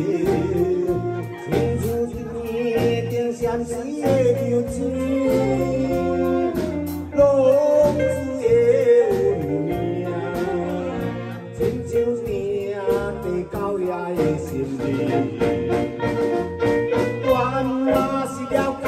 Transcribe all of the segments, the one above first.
亲像一面灯闪的旧照，浪子的运命，亲像命地狗仔的心灵。我嘛是了解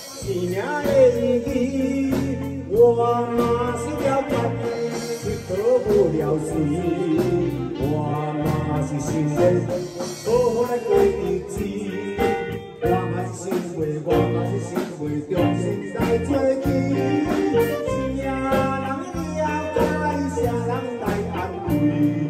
生命的意义，是了解不了情。在作起，是啊，人了该，谁人来安慰？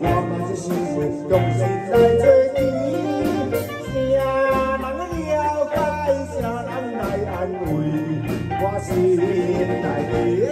我嘛是心碎，用心在做甜。啥人了解？啥人来安慰？我心内的。